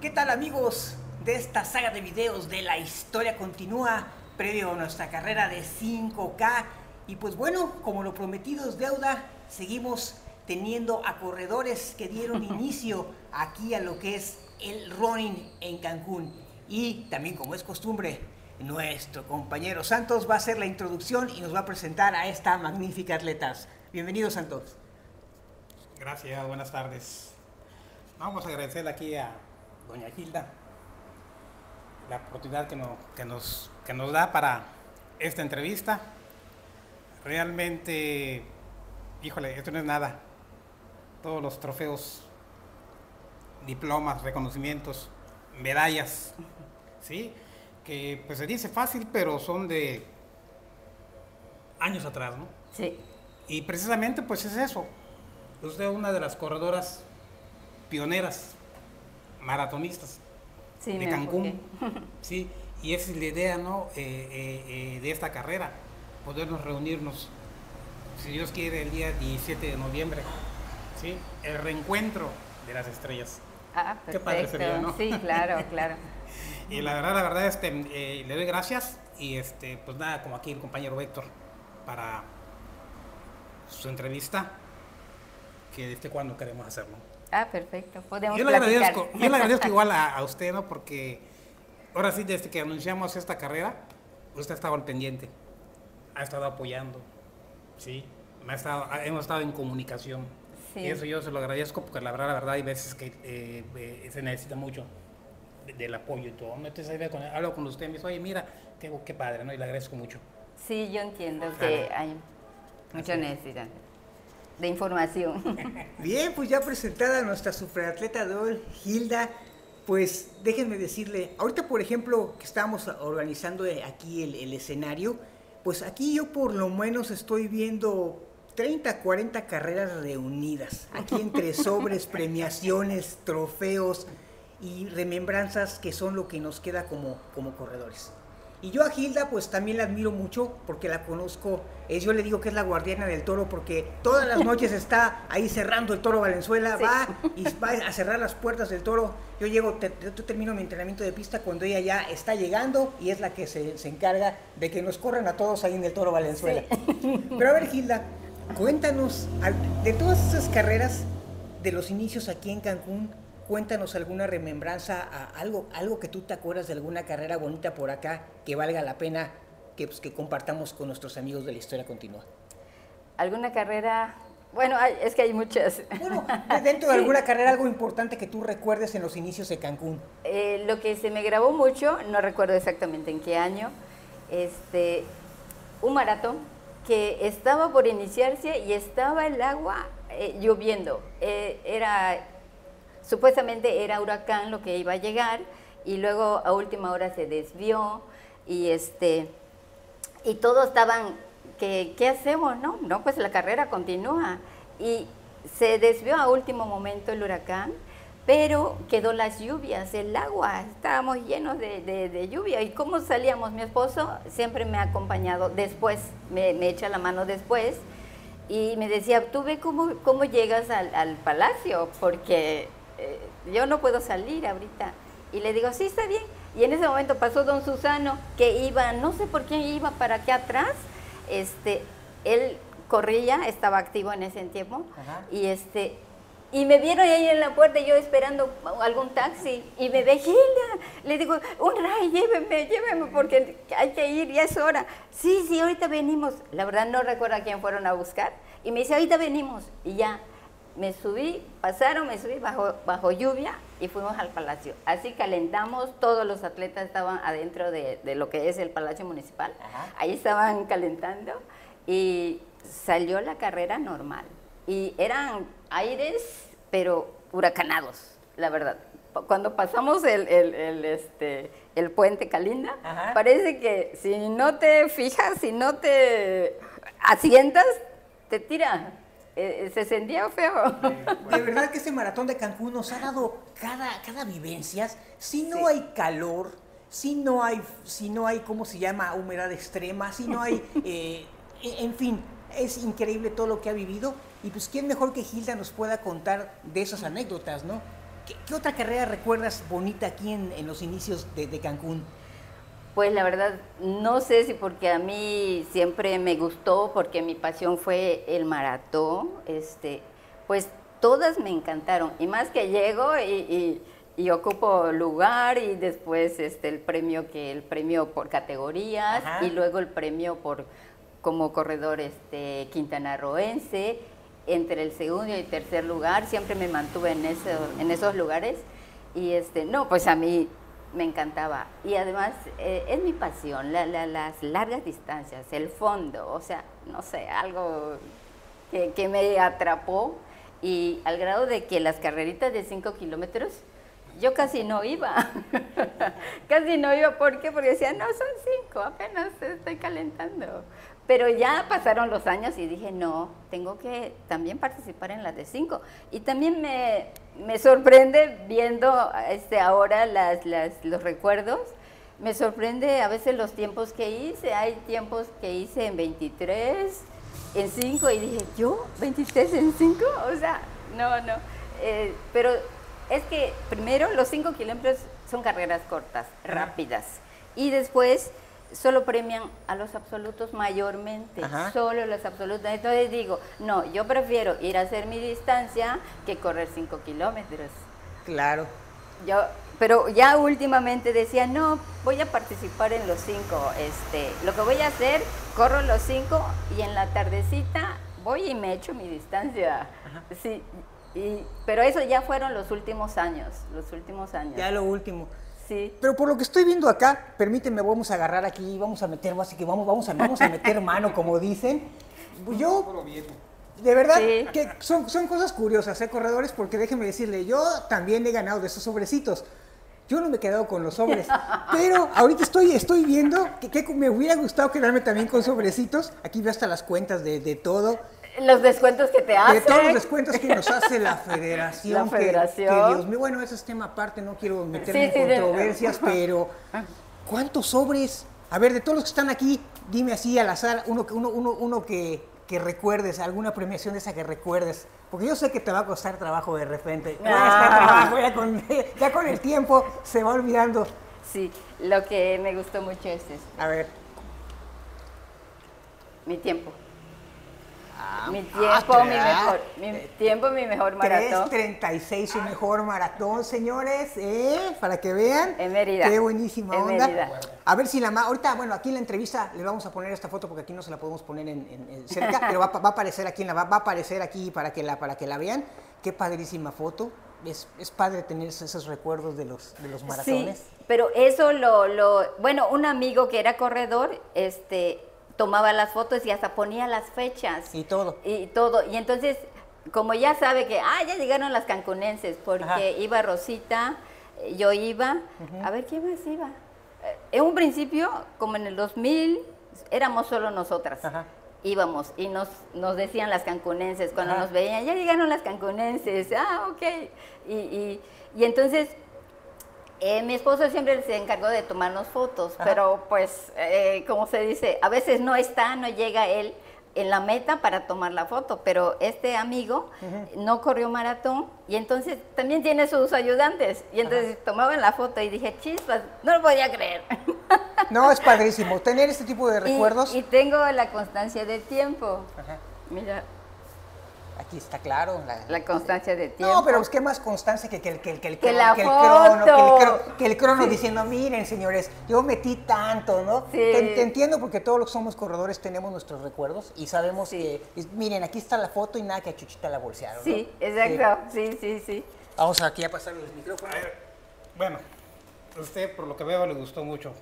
¿Qué tal amigos de esta saga de videos de la historia continúa previo a nuestra carrera de 5K? Y pues bueno, como lo prometido es deuda, seguimos teniendo a corredores que dieron inicio aquí a lo que es el running en Cancún. Y también como es costumbre, nuestro compañero Santos va a hacer la introducción y nos va a presentar a esta magnífica atleta. Bienvenido Santos. Gracias, buenas tardes. Vamos a agradecerle aquí a doña Gilda la oportunidad que nos, que nos, que nos da para esta entrevista. Realmente, híjole, esto no es nada. Todos los trofeos, diplomas, reconocimientos, medallas, ¿sí? Que pues se dice fácil, pero son de años atrás, ¿no? Sí. Y precisamente pues es eso. Usted es una de las corredoras pioneras, maratonistas Sí, de Cancún. Sí, y esa es la idea, ¿no? Eh, eh, eh, de esta carrera, podernos reunirnos, si Dios quiere, el día 17 de noviembre, ¿sí? El reencuentro de las estrellas. Ah, Qué perfecto. padre sería, ¿no? Sí, claro, claro. Y la verdad, la verdad, este, le doy gracias y este, pues nada, como aquí el compañero Héctor, para su entrevista, que desde cuándo queremos hacerlo. Ah, perfecto. Podemos Yo le agradezco, yo le agradezco igual a, a usted, ¿no? Porque ahora sí, desde que anunciamos esta carrera, usted ha estado al pendiente, ha estado apoyando, ¿sí? Me ha estado, hemos estado en comunicación. Sí. Y eso yo se lo agradezco porque la verdad, la verdad, hay veces que eh, eh, se necesita mucho de- del apoyo y todo. Entonces con, hablo con usted y me dice, oye, mira, qué, qué padre, ¿no? Y le agradezco mucho. Sí, yo entiendo que hay mucha necesidad de información. Bien, pues ya presentada nuestra superatleta de hoy, Hilda, pues déjenme decirle, ahorita por ejemplo que estamos organizando aquí el, el escenario, pues aquí yo por lo menos estoy viendo 30, 40 carreras reunidas, aquí entre sobres, premiaciones, trofeos y remembranzas que son lo que nos queda como, como corredores. Y yo a Hilda pues también la admiro mucho porque la conozco, eh, yo le digo que es la guardiana del toro porque todas las noches está ahí cerrando el toro Valenzuela, Sí. va y va a cerrar las puertas del toro. Yo llego, te- yo termino mi entrenamiento de pista cuando ella ya está llegando y es la que se, se encarga de que nos corran a todos ahí en el toro Valenzuela. Pero a ver Hilda, cuéntanos, de todas esas carreras, de los inicios aquí en Cancún, cuéntanos alguna remembranza, a algo, algo que tú te acuerdas de alguna carrera bonita por acá que valga la pena que, pues, que compartamos con nuestros amigos de la historia continua. ¿Alguna carrera? Bueno, hay- es que hay muchas. Bueno, dentro de alguna carrera algo importante que tú recuerdes en los inicios de Cancún. Eh, lo que se me grabó mucho, no recuerdo exactamente en qué año, este, un maratón que estaba por iniciarse y estaba el agua eh, lloviendo. Eh, era, supuestamente era huracán lo que iba a llegar y luego a última hora se desvió y este y todos estaban que qué hacemos no no pues la carrera continúa. Y se desvió a último momento el huracán pero quedó las lluvias el agua estábamos llenos de, de- lluvia. Y cómo salíamos mi esposo siempre me ha acompañado después me, echa la mano después y me decía tú ve cómo, cómo llegas al palacio porque eh, yo no puedo salir ahorita. Y le digo sí está bien y en ese momento pasó don Susano que iba no sé por qué iba para acá atrás. Este él corría estaba activo en ese tiempo. Ajá. y este y me vieron ahí en la puerta yo esperando algún taxi y me ve Gilda le digo un ray lléveme lléveme porque hay que ir ya es hora sí sí ahorita venimos la verdad no recuerdo a quién fueron a buscar. Y me dice ahorita venimos y ya me subí pasaron me subí bajo bajo lluvia y fuimos al palacio así calentamos todos los atletas estaban adentro de, de lo que es el palacio municipal Ajá. ahí estaban calentando y salió la carrera normal. Y eran aires, pero huracanados, la verdad. Cuando pasamos el, el- el, este, el puente Calinda, Ajá. parece que si no te fijas, si no te asientas, te tira. Eh, eh, se sentía feo. De verdad que este maratón de Cancún nos ha dado cada, cada vivencias. Si no hay calor, si no hay, si no hay, ¿cómo se llama? Humedad extrema, si no hay, eh, en en fin, es increíble todo lo que ha vivido y pues quién mejor que Gilda nos pueda contar de esas anécdotas, ¿no? ¿Qué, otra carrera recuerdas bonita aquí en, los inicios de, de, Cancún? Pues la verdad, no sé si porque a mí siempre me gustó, porque mi pasión fue el maratón, este, pues todas me encantaron. Y más que llego y, ocupo lugar y después este, el premio que el premio por categorías y luego el premio por como corredor este, quintanarroense. Entre el segundo y el tercer lugar siempre me mantuve en, eso, en esos lugares. Y este, no, pues a mí me encantaba. Y además eh, es mi pasión, las largas distancias, el fondo, o sea, no sé, algo que, que me atrapó y al grado de que las carreritas de 5 kilómetros yo casi no iba, casi no iba, ¿por qué? Porque decía, no, son 5, apenas estoy calentando. Pero ya pasaron los años y dije, no, tengo que también participar en las de 5. Y también me, me, sorprende viendo este, ahora las, las, los recuerdos, me sorprende a veces los tiempos que hice. Hay tiempos que hice en 23, en 5 y dije, ¿yo? ¿23 en 5? O sea, no, no. Eh, pero es que primero los 5 kilómetros son carreras cortas, rápidas. Y después solo premian a los absolutos mayormente, solo los absolutos. Entonces digo, no, yo prefiero ir a hacer mi distancia que correr 5 kilómetros. Claro. Yo pero ya últimamente decía, no, voy a participar en los cinco. Este, lo que voy a hacer, corro los cinco y en la tardecita voy y me echo mi distancia. Sí, y, pero eso ya fueron los últimos años, los últimos años. Ya lo último. Sí. Pero por lo que estoy viendo acá, permíteme, vamos a agarrar aquí, vamos a meter, así que vamos, vamos, a, vamos a meter mano, como dicen. Yo, de verdad, que son, son cosas curiosas, ¿eh, corredores? Porque déjenme decirle, yo también he ganado de esos sobrecitos. Yo no me he quedado con los sobres, pero ahorita estoy, estoy viendo que, me hubiera gustado quedarme también con sobrecitos. Aquí veo hasta las cuentas de, todo. Los descuentos que te hacen. De todos los descuentos que nos hace la federación. La federación. bueno, ese es tema aparte, no quiero meterme en controversias, pero ¿cuántos sobres? A ver, de todos los que están aquí, dime así al azar, uno, uno, uno, uno que, que recuerdes, alguna premiación de esa que recuerdes. Porque yo sé que te va a costar trabajo de repente. Ah. ya, con, el tiempo se va olvidando. Sí, lo que me gustó mucho es esto. A ver. Mi tiempo. Ah, mi tiempo, mi mejor, mi tiempo, mi mejor maratón. 3.36, su mejor maratón, señores, ¿eh? para que vean. En Mérida. Qué buenísima onda. A ver si la ahorita, bueno, aquí en la entrevista le vamos a poner esta foto porque aquí no se la podemos poner en, cerca, pero va, a aparecer aquí, la, va, a aparecer aquí para que la, para que la vean. Qué padrísima foto. Es, es, padre tener esos recuerdos de los, de los maratones. Sí, pero eso lo, lo, bueno, un amigo que era corredor, este, tomaba las fotos y hasta ponía las fechas. Y todo. Y todo. Y entonces, como ya sabe que, ah, ya llegaron las cancunenses, porque iba Rosita, yo iba, a ver, ¿quién más iba? Eh, en un principio, como en el 2000, éramos solo nosotras. Íbamos y nos, nos decían las cancunenses, cuando nos veían, ya llegaron las cancunenses, ah, ok. Y, y, y entonces eh, mi esposo siempre se encargó de tomarnos fotos, pero pues, eh, como se dice, a veces no está, no llega él en la meta para tomar la foto, pero este amigo no corrió maratón y entonces también tiene sus ayudantes. Y entonces tomaban la foto y dije, chispas, no lo podía creer. No, es padrísimo. Tener este tipo de recuerdos. Y, tengo la constancia de tiempo. Mira, Aquí está claro. La, constancia de tiempo. No, pero es que más constancia que, que, que, que el, que la crono, que el, crono diciendo, miren señores, yo metí tanto, ¿no? Sí. Te, entiendo porque todos los que somos corredores tenemos nuestros recuerdos y sabemos que, miren, aquí está la foto y nada que a Chuchita la bolsearon. Sí, exacto, sí, sí, sí. Vamos aquí a pasar los micrófonos. bueno, usted por lo que veo le gustó mucho.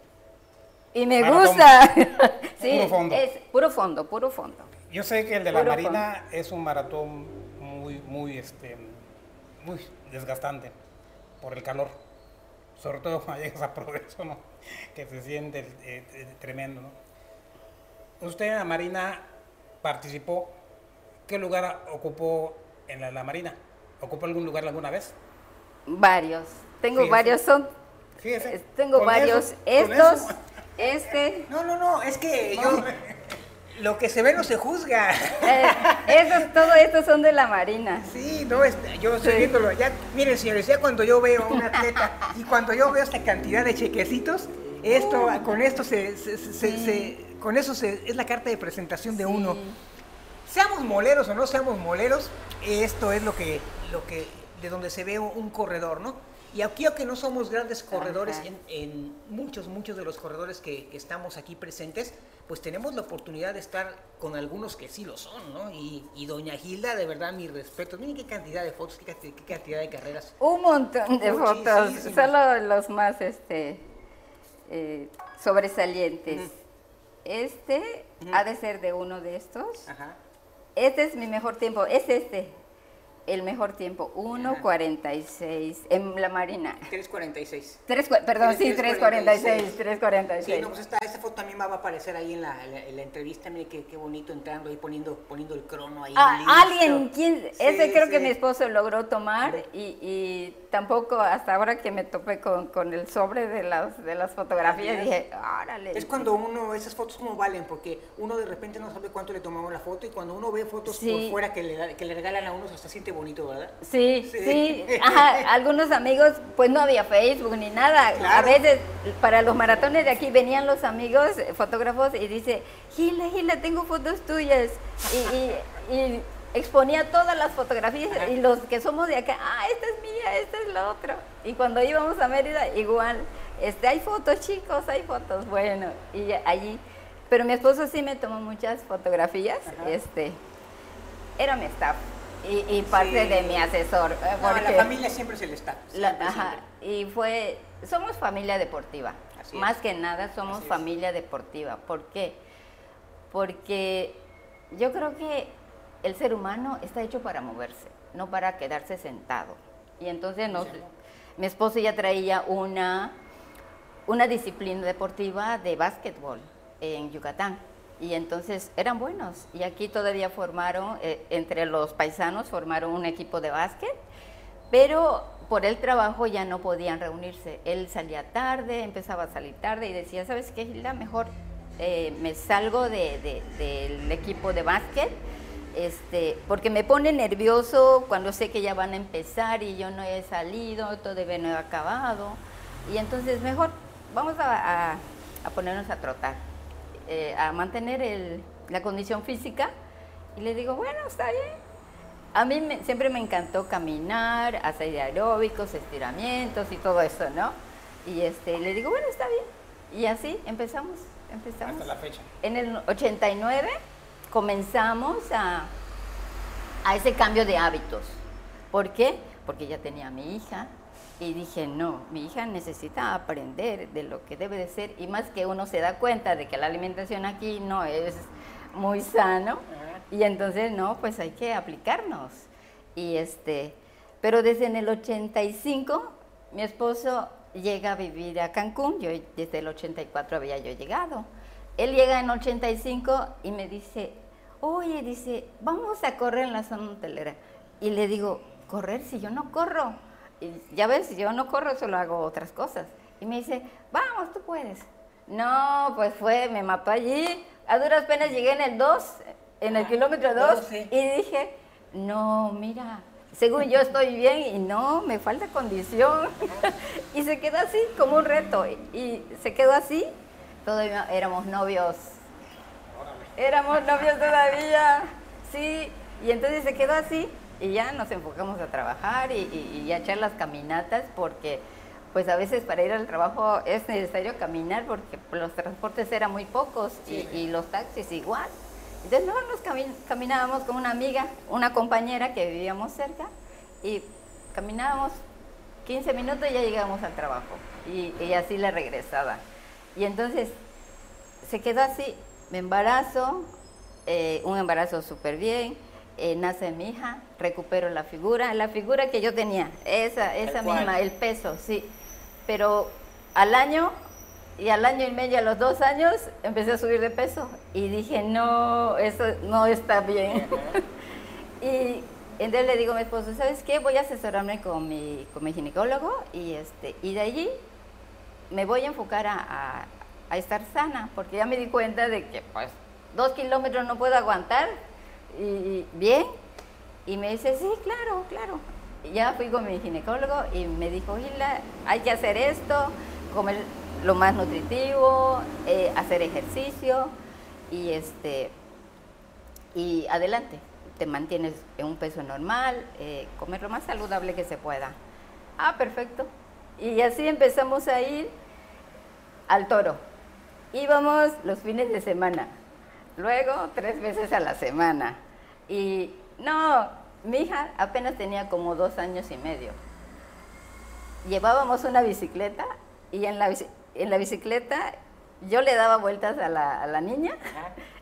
Y me gusta. sí, puro fondo. Es puro fondo, puro fondo. Yo sé que el de la Marina es un maratón muy, muy, este, muy desgastante por el calor. Sobre todo cuando llegas a Progreso, ¿no? Que se siente eh, eh, tremendo, ¿no? Usted en la Marina participó. ¿Qué lugar ocupó en la, Marina? ¿Ocupó algún lugar alguna vez? Varios. Tengo varios. Son, Fíjese, eh, tengo varios. Estos, este. No, no, no. Es que yo. Lo que se ve no se juzga. Eh, esos, todo esto son de la Marina. Sí, no, este, yo estoy viéndolo. Ya, miren, señores, ya cuando yo veo a un atleta y cuando yo veo esta cantidad de chequecitos, esto, con esto se, con eso se, es la carta de presentación de uno. Sí. Seamos moleros o no seamos moleros, esto es lo que, lo que, de donde se ve un corredor, ¿no? Y aquí, aunque no somos grandes corredores, en, en muchos, muchos de los corredores que, que estamos aquí presentes, pues tenemos la oportunidad de estar con algunos que sí lo son, ¿no? Y, y doña Gilda, de verdad, mis respetos. Miren qué cantidad de fotos, qué, cantidad- qué cantidad de carreras. Un montón de fotos, solo los más este, eh, sobresalientes. Este ha de ser de uno de estos. Ajá. Este es mi mejor tiempo, es este, el mejor tiempo, 1.46 en la Marina. 346. Tres, cua- perdón, sí, 3.46. 3.46, 3.46. Sí, no, pues esta, esta foto también va a aparecer ahí en la, en la- en la entrevista. Mire qué, qué bonito entrando ahí poniendo, poniendo el crono ahí. Ah, alguien, ¿quién? Sí, ese creo que mi esposo logró tomar y, y tampoco hasta ahora que me topé con, con el sobre de las, de las fotografías dije, órale. Es cuando uno, esas fotos como valen, porque uno de repente no sabe cuánto le tomamos la foto y cuando uno ve fotos Sí. por fuera que le, que le regalan a uno, hasta siente bonito, ¿verdad? Sí, Sí. sí, Ajá, algunos amigos, pues no había Facebook ni nada. A veces para los maratones de aquí venían los amigos fotógrafos y dice, Gila, Gila, tengo fotos tuyas. Y, y- y exponía todas las fotografías Ajá. y los que somos de acá, ah, esta es mía, esta es la otra. Y cuando íbamos a Mérida, igual, este, hay fotos chicos, hay fotos, bueno, y allí. Pero mi esposo sí me tomó muchas fotografías, Ajá. este, era mi staff y, y parte Sí. de mi asesor. eh, No, la porque familia siempre se le está. la- siempre, ajá, siempre. y fue, somos familia deportiva. Así es. Más que nada somos Así es. familia deportiva. ¿Por qué? Porque yo creo que el ser humano está hecho para moverse, no para quedarse sentado. Y entonces nos- mi esposo ya traía una, una disciplina deportiva de básquetbol en Yucatán. Y entonces eran buenos. Y aquí todavía formaron, eh, entre los paisanos, formaron un equipo de básquet. Pero por el trabajo ya no podían reunirse. Él salía tarde, empezaba a salir tarde y decía, ¿sabes qué, Gilda? Mejor eh, me salgo de- de- del equipo de básquet, este, porque me pone nervioso cuando sé que ya van a empezar y yo no he salido, todavía no he acabado. Y entonces mejor vamos a, a- a ponernos a trotar, eh, a mantener el- la condición física. Y le digo, bueno, está bien. A mí me- siempre me encantó caminar, hacer aeróbicos, estiramientos y todo eso, ¿no? Y este, le digo, bueno, está bien. Y así empezamos, empezamos. Hasta la fecha. En el 89 comenzamos a, a ese cambio de hábitos. ¿Por qué? Porque ya tenía a mi hija y dije, no, mi hija necesita aprender de lo que debe de ser y más que uno se da cuenta de que la alimentación aquí no es muy sano y entonces no, pues hay que aplicarnos. Y este, pero desde en el 85 mi esposo llega a vivir a Cancún, yo desde el 84 había yo llegado. Él llega en 85 y me dice, oye, dice, vamos a correr en la zona hotelera. Y le digo, ¿correr si yo no corro? Y ya ves, yo no corro, solo hago otras cosas. Y me dice, vamos, tú puedes. No, pues fue, me mató allí. A duras penas llegué en el 2, en el kilómetro 2, dos, sí. y dije, no, mira, según yo estoy bien y no, me falta condición. y se quedó así como un reto. Y se quedó así. Todavía éramos novios. Éramos novios todavía. Sí. Y entonces se quedó así. Y ya nos enfocamos a trabajar y, y- y a echar las caminatas porque pues a veces para ir al trabajo es necesario caminar porque los transportes eran muy pocos y, Sí. y los taxis igual. Entonces no, nos cami- caminábamos con una amiga, una compañera que vivíamos cerca y caminábamos 15 minutos y ya llegábamos al trabajo y, y así la regresaba. Y entonces se quedó así, me embarazo, eh, un embarazo súper bien, eh, nace mi hija, recupero la figura, la figura que yo tenía, esa, esa misma, el peso, sí. Pero al año y al año y medio, a los dos años, empecé a subir de peso y dije, no, eso no está bien. y entonces le digo a mi esposo, ¿sabes qué? Voy a asesorarme con mi, con mi ginecólogo y, este, y de allí me voy a enfocar a, estar sana, porque ya me di cuenta de que pues dos kilómetros no puedo aguantar. Y bien. Y me dice, sí, claro, claro. ya fui con mi ginecólogo y me dijo, Gila, hay que hacer esto, comer lo más nutritivo, eh, hacer ejercicio y este y adelante, te mantienes en un peso normal, eh, comer lo más saludable que se pueda. Ah, perfecto. Y así empezamos a ir al toro. Íbamos los fines de semana, luego tres veces a la semana. Y no, mi hija apenas tenía como dos años y medio. Llevábamos una bicicleta y en la, en la bicicleta yo le daba vueltas a la, a la niña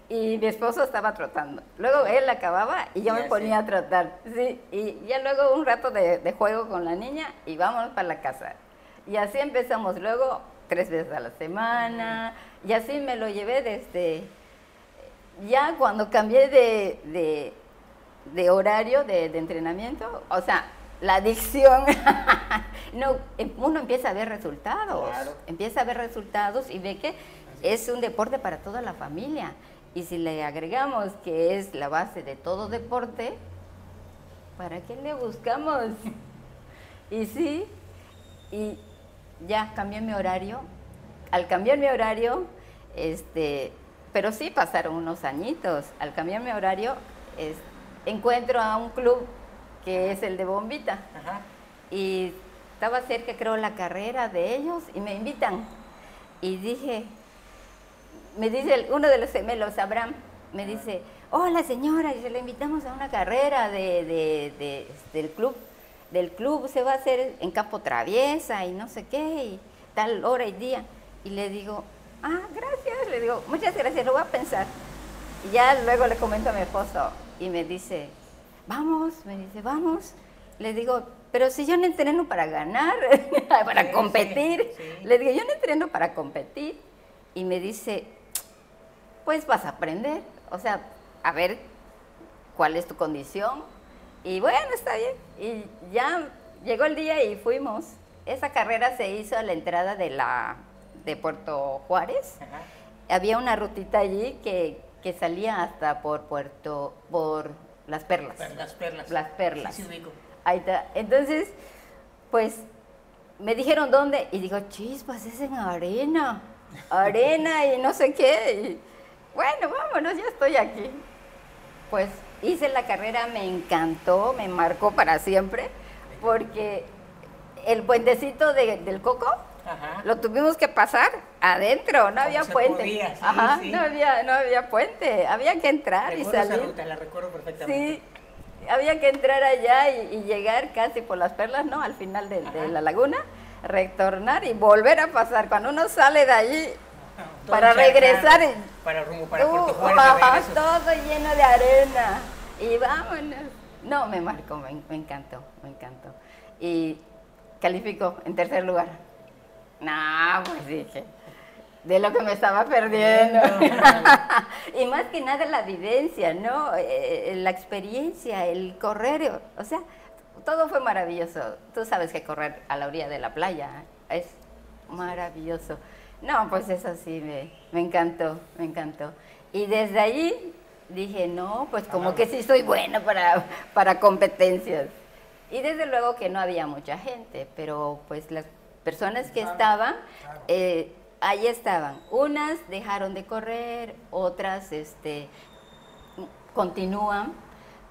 y mi esposo estaba trotando. Luego él acababa y yo me ponía a trotar. Sí, y ya luego un rato de, de, juego con la niña y vámonos para la casa. Y así empezamos luego tres veces a la semana y así me lo llevé desde... Ya cuando cambié de, de, de horario de, de entrenamiento, o sea, la adicción, no, em, uno empieza a ver resultados, empieza a ver resultados y ve que es un deporte para toda la familia. Y si le agregamos que es la base de todo deporte, ¿para qué le buscamos? Y sí, y ya cambié mi horario. Al cambiar mi horario, este, pero sí pasaron unos añitos. Al cambiar mi horario, encuentro a un club que es el de Bombita. Y estaba cerca, creo, la carrera de ellos y me invitan. Y dije, me dice uno de los gemelos, Abraham, me dice, hola señora, y se le invitamos a una carrera de, del club. Del club se va a hacer en campo traviesa y no sé qué, y tal hora y día. Y le digo, ah, gracias, le digo, muchas gracias, lo voy a pensar. Y ya luego le comento a mi esposo y me dice, vamos, me dice, vamos. Le digo, pero si yo no entreno para ganar, para competir. Le digo, yo no entreno para competir. Y me dice, pues vas a aprender, o sea, a ver cuál es tu condición. Y bueno, está bien. Y ya llegó el día y fuimos. Esa carrera se hizo a la entrada de la de Puerto Juárez. Había una rutita allí que, que, salía hasta por Puerto, por Las Perlas. Las Perlas. Las Perlas. Sí, sí, Ahí está. Entonces, pues me dijeron dónde y digo, chispas, es en arena. Arena y no sé qué. Y, bueno, vámonos, ya estoy aquí. Pues hice la carrera, me encantó, me marcó para siempre, porque el puentecito del coco lo tuvimos que pasar adentro, no había puente. Ajá, No, había, no había puente, había que entrar y salir. la recuerdo perfectamente. Sí, había que entrar allá y, llegar casi por las perlas, ¿no? Al final de, de la laguna, retornar y volver a pasar. Cuando uno sale de allí, para regresar. para rumbo para Puerto Juárez. todo lleno de arena. Y vámonos. No, me marcó, me, encantó, me encantó. Y calificó en tercer lugar. No, pues dije, de lo que me estaba perdiendo. y más que nada la vivencia, ¿no? Eh, la experiencia, el correr, o sea, todo fue maravilloso. Tú sabes que correr a la orilla de la playa es maravilloso. No, pues eso sí, me, encantó, me encantó. Y desde ahí dije, no, pues como que sí soy buena para, para competencias. Y desde luego que no había mucha gente, pero pues las personas que estaban, eh, ahí estaban. Unas dejaron de correr, otras este, continúan,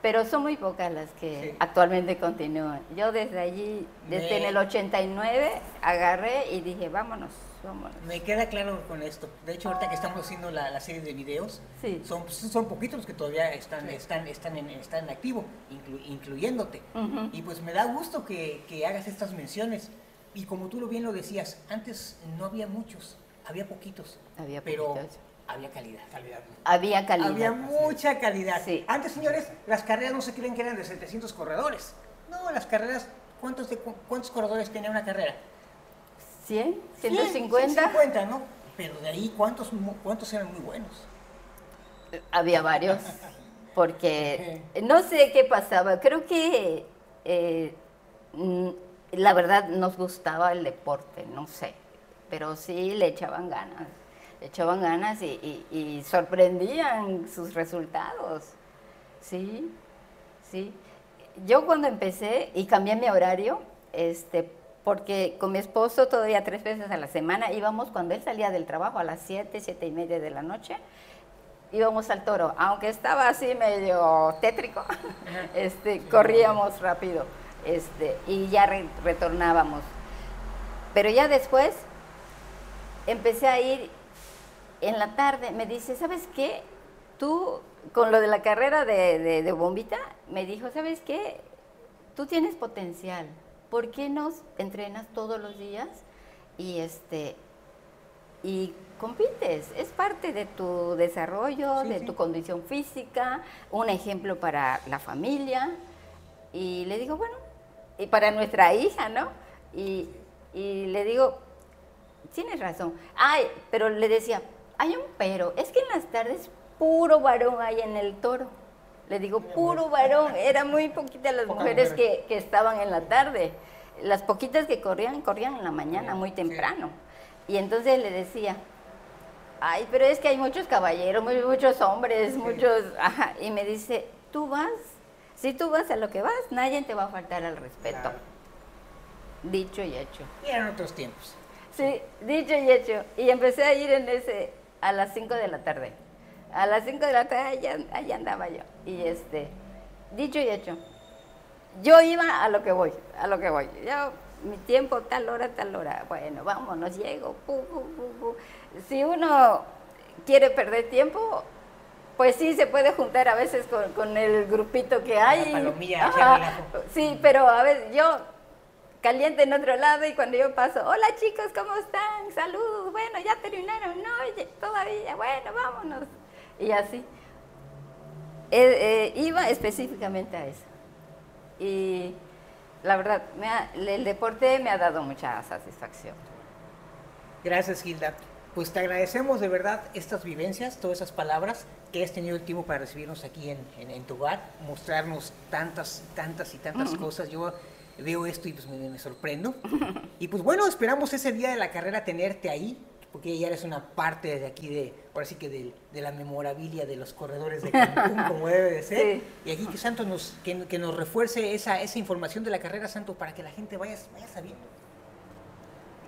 pero son muy pocas las que actualmente continúan. Yo desde allí, desde en el 89, agarré y dije, vámonos. Me queda claro con esto. De hecho, ahorita que estamos haciendo la, serie de videos, son, son poquitos los que todavía están, están, están, en, están en activo, incluyéndote. Y pues me da gusto que, que, hagas estas menciones. Y como tú lo bien lo decías, antes no había muchos, había poquitos. Había pero había calidad. Había calidad. Había mucha calidad. Antes, señores, las carreras no se creen que eran de 700 corredores. No, las carreras, ¿cuántos, de, cuántos corredores tenía una carrera? 100, 150. 150, ¿no? Pero de ahí, ¿cuántos, cuántos eran muy buenos? Había varios, porque no sé qué pasaba. Creo que eh, mm, la verdad nos gustaba el deporte, no sé, pero sí le echaban ganas. Echaban ganas y, y sorprendían sus resultados. Sí, sí. Yo cuando empecé y cambié mi horario, este, porque con mi esposo todavía tres veces a la semana íbamos cuando él salía del trabajo a las siete, siete y media de la noche, íbamos al toro, aunque estaba así medio tétrico, este, corríamos rápido este, y ya retornábamos. Pero ya después empecé a ir en la tarde, me dice, ¿sabes qué? Tú, con lo de la carrera de, de bombita, me dijo, ¿sabes qué? Tú tienes potencial ¿por qué no entrenas todos los días y este y compites? Es parte de tu desarrollo, de tu condición física, un ejemplo para la familia. Y le digo, bueno, y para nuestra hija, ¿no? Y, y le digo, tienes razón. Ay, pero le decía, hay un pero, es que en las tardes puro varón hay en el toro. Le digo, puro varón, eran muy poquitas las mujeres que, que, estaban en la tarde. Las poquitas que corrían, corrían en la mañana, muy temprano. Y entonces le decía, ay, pero es que hay muchos caballeros, muchos hombres, muchos... Ajá. Y me dice, tú vas, si tú vas a lo que vas, nadie te va a faltar al respeto. Dicho y hecho. Y eran otros tiempos. Sí, dicho y hecho. Y empecé a ir en ese a las 5 de la tarde a las 5 de la tarde allá, andaba yo. Y este, dicho y hecho, yo iba a lo que voy, a lo que voy. Yo, mi tiempo, tal hora, tal hora. Bueno, vámonos, llego. si uno quiere perder tiempo, pues sí, se puede juntar a veces con, el grupito que hay. sí, pero a ver, yo caliente en otro lado y cuando yo paso, hola chicos, ¿cómo están? Saludos, bueno, ya terminaron, no, todavía, bueno, vámonos. Y así. Eh, eh, iba específicamente a eso. Y la verdad, el deporte me ha dado mucha satisfacción. Gracias, Gilda. Pues te agradecemos de verdad estas vivencias, todas esas palabras que has tenido el tiempo para recibirnos aquí en, tu hogar, mostrarnos tantas, tantas y tantas cosas. Yo veo esto y pues me, me sorprendo. y pues bueno, esperamos ese día de la carrera tenerte ahí, porque ya eres una parte de aquí, de, ahora sí que de, la memorabilia de los corredores de Cancún, como debe de ser. Y aquí que Santo nos, que, nos refuerce esa, esa información de la carrera, Santo, para que la gente vaya, vaya sabiendo.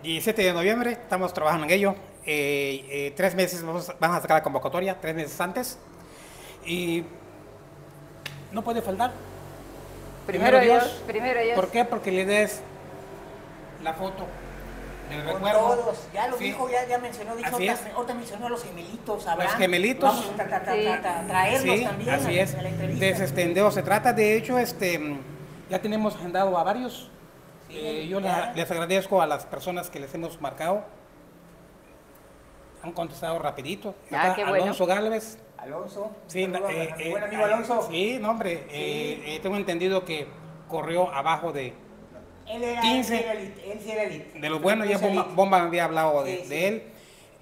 17 de noviembre, estamos trabajando en ello. Eh, eh, tres meses vamos, a sacar la convocatoria, tres meses antes. Y no puede faltar. Primero, Dios, Primero Dios. ¿Por qué? Porque le des la foto con todos, ya lo dijo, ya, ya mencionó, dijo, ahorita, mencionó a los gemelitos, Abraham. Los gemelitos. Vamos a traerlos también así es. la entrevista. Este, se trata, de hecho, este, ya tenemos agendado a varios. Eh, yo les agradezco a las personas que les hemos marcado. Han contestado rapidito. Ah, qué bueno. Alonso Gálvez. Alonso. Sí, eh, eh, buen amigo Alonso. Sí, no, hombre, tengo entendido que corrió abajo de él era, 15. Él, era elite, De lo bueno, ya Bomba, había hablado de, él.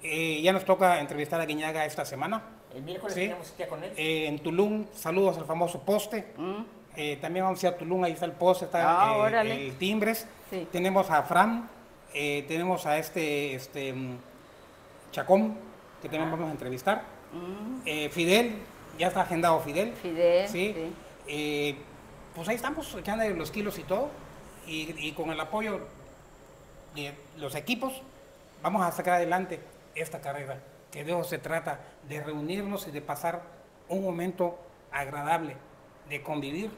Eh, ya nos toca entrevistar a Guiñaga esta semana. El miércoles tenemos con él. Eh, en Tulum, saludos al famoso poste. Mm. Eh, también vamos a ir a Tulum, ahí está el poste, está ah, el Timbres. Tenemos a Fran, tenemos a este, este mm, Chacón, que también ah. vamos a entrevistar. Mm. Fidel, ya está agendado Fidel. Fidel. Sí. pues ahí estamos, echando los kilos y todo y, con el apoyo de los equipos vamos a sacar adelante esta carrera, que de eso se trata, de reunirnos y de pasar un momento agradable, de convivir.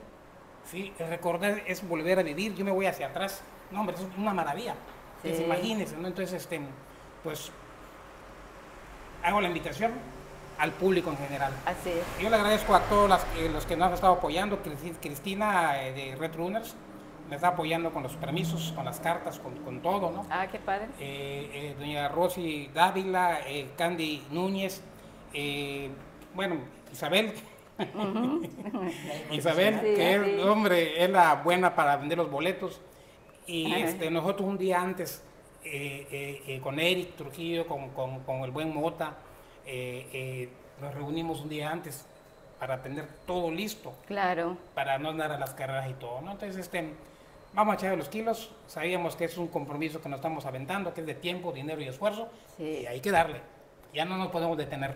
¿sí? El recordar es volver a vivir, yo me voy hacia atrás, no hombre, es una maravilla, imagínense, ¿no? Entonces, este, pues, hago la invitación al público en general. Así es. Yo le agradezco a todos los que nos han estado apoyando, Cristina eh, de Red Runners, me está apoyando con los permisos, con las cartas, con, todo, ¿no? Ah, qué padre. Eh, eh, doña Rosy Dávila, eh, Candy Núñez, bueno, Isabel. Isabel, que es, hombre, es la buena para vender los boletos. Y este, nosotros un día antes, con Eric Trujillo, con, con, el buen Mota, nos reunimos un día antes para tener todo listo. Claro. Para no andar a las carreras y todo, ¿no? Entonces, este, vamos a echar los kilos, sabíamos que es un compromiso que nos estamos aventando, que es de tiempo, dinero y esfuerzo, y hay que darle, ya no nos podemos detener.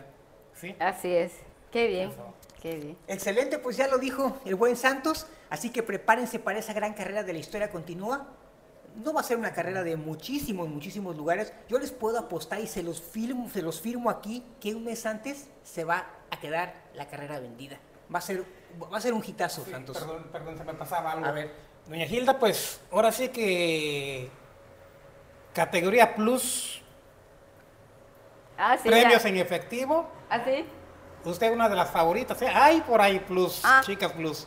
¿sí? Así es. Qué bien, Eso. qué bien. Excelente, pues ya lo dijo el buen Santos, así que prepárense para esa gran carrera de la historia continúa. No va a ser una carrera de muchísimos, muchísimos lugares. Yo les puedo apostar y se los firmo, se los firmo aquí que un mes antes se va a quedar la carrera vendida. Va a ser, va a ser un hitazo, Sí, Santos. perdón, perdón, se me pasaba algo. A ver. Doña Gilda, pues ahora sí que categoría plus, Ah, sí. premios ya. en efectivo. ¿Ah, sí? Usted es una de las favoritas, ¿eh? Hay por ahí plus, Ah. chicas plus.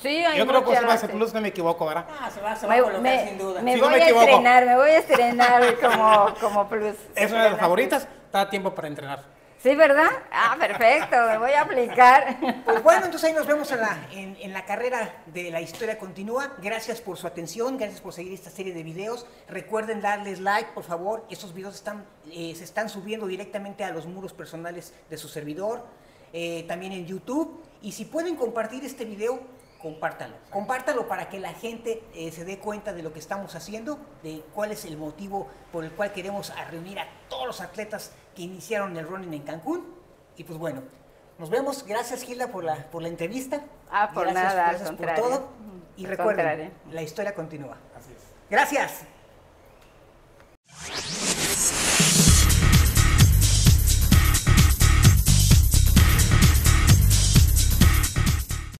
Sí, hay Yo creo que usted va a ser plus, no me equivoco, ¿verdad? Ah, se va, se va Me, a colocar me- sin duda. me Si no voy me a equivoco. estrenar, me voy a estrenar como, como plus. Es una de las favoritas, está tiempo para entrenar. Sí, ¿verdad? Ah, perfecto, me voy a aplicar. Pues bueno, entonces ahí nos vemos en la, en, la carrera de la historia continúa. Gracias por su atención, gracias por seguir esta serie de videos. Recuerden darles like, por favor. Estos videos están, eh, se están subiendo directamente a los muros personales de su servidor, eh, también en YouTube. Y si pueden compartir este video, compártalo. Compártalo para que la gente eh, se dé cuenta de lo que estamos haciendo, de cuál es el motivo por el cual queremos reunir a todos los atletas que iniciaron el running en Cancún. Y pues bueno, nos vemos. Gracias, Gilda, por la, por la entrevista. Ah, por gracias, nada, gracias por todo. Y recuerden, la historia continúa. Así es. Gracias.